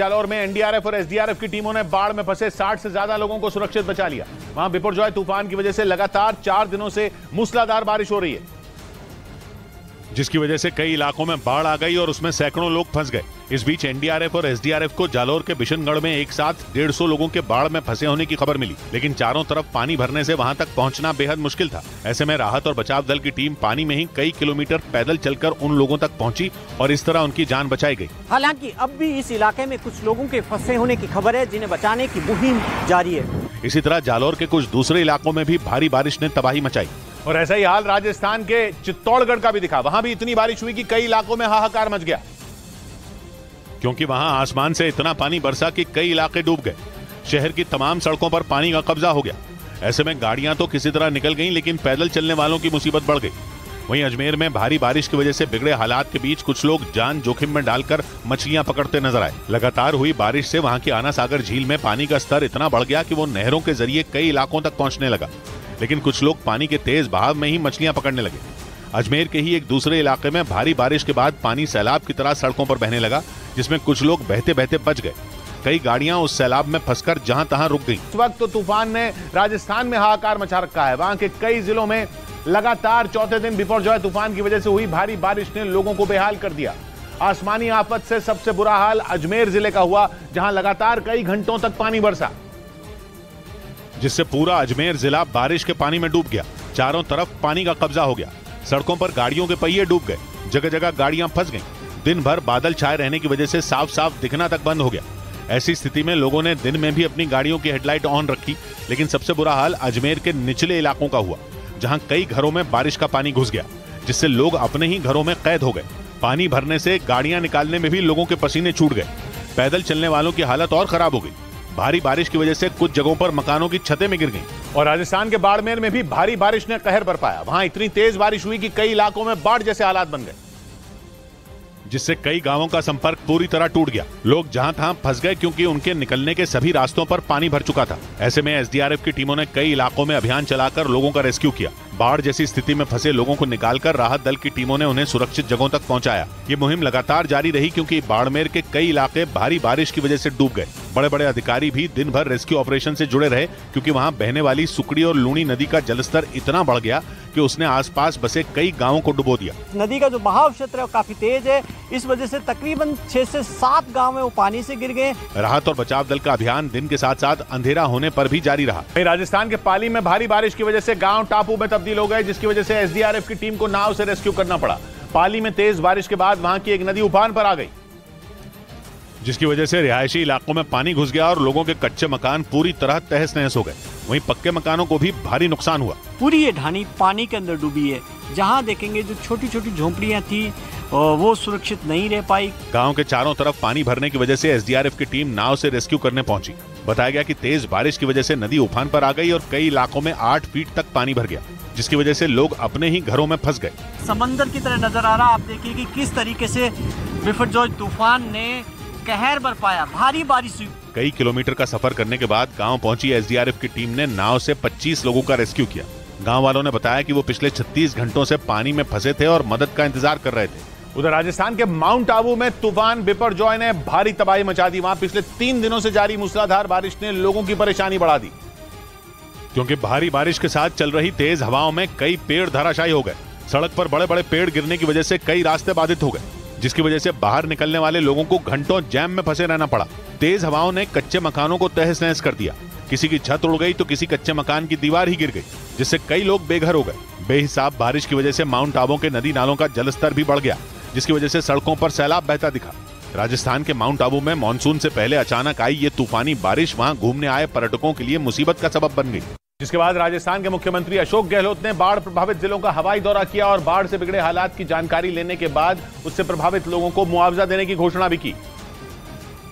जालौर में एनडीआरएफ और एसडीआरएफ की टीमों ने बाढ़ में फंसे 60 से ज़्यादा लोगों को सुरक्षित बचा लिया। वहाँ बिपुरजॉय तूफ़ान की वजह से लगातार चार दिनों से मूसलाधार बारिश हो रही है। जिसकी वजह से कई इलाकों में बाढ़ आ गई और उसमें सैकड़ों लोग फंस गए। इस बीच एनडीआरएफ और एसडीआरएफ को जालौर के बिशनगढ़ में एक साथ डेढ़ सौ लोगों के बाढ़ में फंसे होने की खबर मिली। लेकिन चारों तरफ़ पानी भरने से वहाँ तक पहुँचना बेहद मुश्किल था। ऐसे में राहत और बचाव दल की टीम पानी में ही कई किलोमीटर पैदल चलकर उन लोगों तक पहुँची और इस तरह उनकी जान बचाई गई। हालाँकि अब भी इस इलाके में कुछ लोगों के फंसे होने की खबर है जिन्हें बचाने की मुहिम जारी है। इसी तरह जालौर के कुछ दूसरे इलाकों में भी भारी बारिश ने तबाही मचाई। और ऐसा ही हाल राजस्थान के चित्तौड़गढ़ का भी दिखा। वहाँ भी इतनी बारिश हुई कि कई इलाकों में हाहाकार मच गया। क्योंकि वहाँ आसमान से इतना पानी बरसा कि कई इलाके डूब गए। शहर की तमाम सड़कों पर पानी का कब्जा हो गया। ऐसे में गाड़ियाँ तो किसी तरह निकल गईं, लेकिन पैदल चलने वालों की मुसीबत बढ़ गई। वहीं अजमेर में भारी बारिश की वजह से बिगड़े हालात के बीच कुछ लोग जान जोखिम में डालकर मछलियाँ पकड़ते नज़र आए। लगातार हुई बारिश से वहाँ की आना सागर झील में पानी का स्तर इतना बढ़ गया कि वो नहरों के ज़रिए कई इलाकों तक पहुँचने लगा। लेकिन कुछ लोग पानी के तेज बहाव में ही मछलियाँ पकड़ने लगे। अजमेर के ही एक दूसरे इलाके में भारी बारिश के बाद पानी सैलाब की तरह सड़कों पर बहने लगा, जिसमें कुछ लोग बहते बहते बच गए। कई गाड़ियाँ उस सैलाब में फंसकर जहाँ तहां रुक गईं। इस वक्त तो तूफ़ान ने राजस्थान में हाहाकार मचा रखा है। वहाँ के कई जिलों में लगातार चौथे दिन बिपरजॉय तूफ़ान की वजह से हुई भारी बारिश ने लोगों को बेहाल कर दिया। आसमानी आफत से सबसे बुरा हाल अजमेर ज़िले का हुआ, जहाँ लगातार कई घंटों तक पानी बरसा। जिससे पूरा अजमेर जिला बारिश के पानी में डूब गया। चारों तरफ़ पानी का कब्जा हो गया। सड़कों पर गाड़ियों के पहिए डूब गए। जगह जगह गाड़ियाँ फंस गईं। दिन भर बादल छाए रहने की वजह से साफ़ साफ़ दिखना तक बंद हो गया। ऐसी स्थिति में लोगों ने दिन में भी अपनी गाड़ियों की हेडलाइट ऑन रखी, लेकिन सबसे बुरा हाल अजमेर के निचले इलाकों का हुआ, जहाँ कई घरों में बारिश का पानी घुस गया, जिससे लोग अपने ही घरों में कैद हो गए। पानी भरने से गाड़ियाँ निकालने में भी लोगों के पसीने छूट गए। पैदल चलने वालों की हालत और खराब हो गई। भारी बारिश की वजह से कुछ जगहों पर मकानों की छतें में गिर गईं। और राजस्थान के बाड़मेर में भी भारी बारिश ने कहर बरपाया। वहाँ इतनी तेज बारिश हुई कि कई इलाकों में बाढ़ जैसे हालात बन गए। जिससे कई गाँवों का संपर्क पूरी तरह टूट गया। लोग जहाँ तहां फंस गए क्योंकि उनके निकलने के सभी रास्तों पर पानी भर चुका था। ऐसे में एसडीआरएफ की टीमों ने कई इलाकों में अभियान चलाकर लोगों का रेस्क्यू किया। बाढ़ जैसी स्थिति में फंसे लोगों को निकालकर राहत दल की टीमों ने उन्हें सुरक्षित जगहों तक पहुँचाया। ये मुहिम लगातार जारी रही क्योंकि बाड़मेर के कई इलाके भारी बारिश की वजह से डूब गए। बड़े बड़े अधिकारी भी दिन भर रेस्क्यू ऑपरेशन से जुड़े रहे क्योंकि वहाँ बहने वाली सुकड़ी और लूणी नदी का जलस्तर इतना बढ़ गया कि उसने आसपास बसे कई गाँवों को डुबो दिया। नदी का जो बहाव क्षेत्र है काफ़ी तेज है। इस वजह से तकरीबन छह से सात गाँव है वो पानी से गिर गए। राहत और बचाव दल का अभियान दिन के साथ साथ अंधेरा होने पर भी जारी रहा। वहीं राजस्थान के पाली में भारी बारिश की वजह से गाँव टापू में तब्दील हो गए जिसकी वजह से एसडीआरएफ की टीम को नाव से रेस्क्यू करना पड़ा। पाली में तेज बारिश के बाद वहाँ की एक नदी उफान पर आ गई। जिसकी वजह से रिहायशी इलाकों में पानी घुस गया और लोगों के कच्चे मकान पूरी तरह तहस नहस हो गए। वहीं पक्के मकानों को भी भारी नुकसान हुआ। पूरी ये ढानी पानी के अंदर डूबी है। जहाँ देखेंगे जो छोटी छोटी झोंपड़ियाँ थी वो सुरक्षित नहीं रह पाई। गाँव के चारों तरफ़ पानी भरने की वजह से एसडीआरएफ की टीम नाव से रेस्क्यू करने पहुँची। बताया गया कि तेज बारिश की वजह से नदी उफान पर आ गई और कई इलाकों में आठ फीट तक पानी भर गया जिसकी वजह से लोग अपने ही घरों में फंस गए। समंदर की तरह नज़र आ रहा आप देखिए कि किस तरीके से बिफरजोय तूफ़ान ने कहर बरपाया भारी बारिश हुई। कई किलोमीटर का सफ़र करने के बाद गाँव पहुँची एसडीआरएफ की टीम ने नाव से 25 लोगों का रेस्क्यू किया। गाँव वालों ने बताया कि वो पिछले 36 घंटों से पानी में फंसे थे और मदद का इंतज़ार कर रहे थे। उधर राजस्थान के माउंट आबू में तूफ़ान बिपर जॉय ने भारी तबाही मचा दी। वहाँ पिछले तीन दिनों से जारी मूसलाधार बारिश ने लोगों की परेशानी बढ़ा दी। क्योंकि भारी बारिश के साथ चल रही तेज हवाओं में कई पेड़ धराशायी हो गए। सड़क पर बड़े बड़े पेड़ गिरने की वजह से कई रास्ते बाधित हो गए। जिसकी वजह से बाहर निकलने वाले लोगों को घंटों जैम में फंसे रहना पड़ा। तेज हवाओं ने कच्चे मकानों को तहस नहस कर दिया। किसी की छत उड़ गई तो किसी कच्चे मकान की दीवार ही गिर गई, जिससे कई लोग बेघर हो गए। बेहिसाब बारिश की वजह से माउंट आबू के नदी नालों का जलस्तर भी बढ़ गया, जिसकी वजह से सड़कों पर सैलाब बहता दिखा। राजस्थान के माउंट आबू में मानसून से पहले अचानक आई ये तूफानी बारिश, वहाँ घूमने आए पर्यटकों के लिए मुसीबत का सबब बन गई। जिसके बाद राजस्थान के मुख्यमंत्री अशोक गहलोत ने बाढ़ प्रभावित जिलों का हवाई दौरा किया और बाढ़ से बिगड़े हालात की जानकारी लेने के बाद उससे प्रभावित लोगों को मुआवजा देने की घोषणा भी की।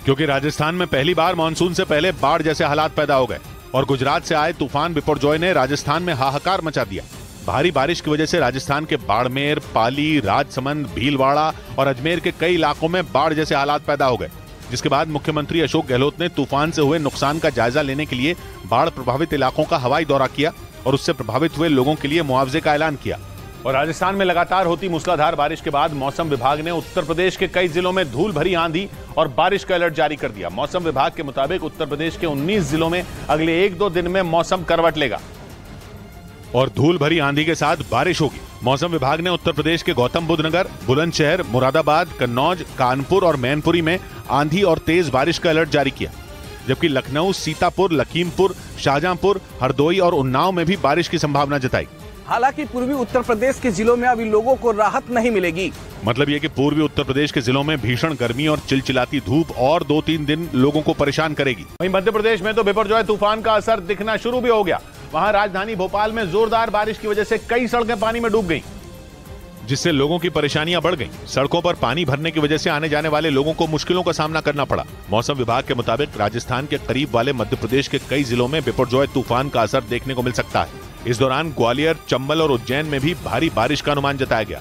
क्योंकि राजस्थान में पहली बार मानसून से पहले बाढ़ जैसे हालात पैदा हो गए और गुजरात से आए तूफ़ान बिपरजॉय ने राजस्थान में हाहाकार मचा दिया। भारी बारिश की वजह से राजस्थान के बाड़मेर, पाली, राजसमंद, भीलवाड़ा और अजमेर के कई इलाकों में बाढ़ जैसे हालात पैदा हो गए। जिसके बाद मुख्यमंत्री अशोक गहलोत ने तूफ़ान से हुए नुकसान का जायजा लेने के लिए बाढ़ प्रभावित इलाकों का हवाई दौरा किया और उससे प्रभावित हुए लोगों के लिए मुआवजे का ऐलान किया। और राजस्थान में लगातार होती मूसलाधार बारिश के बाद मौसम विभाग ने उत्तर प्रदेश के कई जिलों में धूल भरी आंधी और बारिश का अलर्ट जारी कर दिया। मौसम विभाग के मुताबिक उत्तर प्रदेश के 19 जिलों में अगले एक दो दिन में मौसम करवट लेगा। और धूल भरी आंधी के साथ बारिश होगी। मौसम विभाग ने उत्तर प्रदेश के गौतम बुद्ध नगर बुलंदशहर मुरादाबाद कन्नौज कानपुर और मैनपुरी में आंधी और तेज बारिश का अलर्ट जारी किया। जबकि लखनऊ सीतापुर लखीमपुर शाहजहांपुर हरदोई और उन्नाव में भी बारिश की संभावना जताई। हालाँकि पूर्वी उत्तर प्रदेश के जिलों में अभी लोगों को राहत नहीं मिलेगी। मतलब ये कि पूर्वी उत्तर प्रदेश के जिलों में भीषण गर्मी और चिलचिलाती धूप और दो तीन दिन लोगों को परेशान करेगी। वहीं मध्य प्रदेश में तो बिपरजॉय तूफ़ान का असर दिखना शुरू भी हो गया। वहाँ राजधानी भोपाल में जोरदार बारिश की वजह से कई सड़कें पानी में डूब गई। जिससे लोगों की परेशानियाँ बढ़ गईं। सड़कों पर पानी भरने की वजह से आने जाने वाले लोगों को मुश्किलों का सामना करना पड़ा। मौसम विभाग के मुताबिक राजस्थान के करीब वाले मध्य प्रदेश के कई जिलों में बिपरजॉय तूफ़ान का असर देखने को मिल सकता है। इस दौरान ग्वालियर, चंबल और उज्जैन में भी भारी बारिश का अनुमान जताया गया।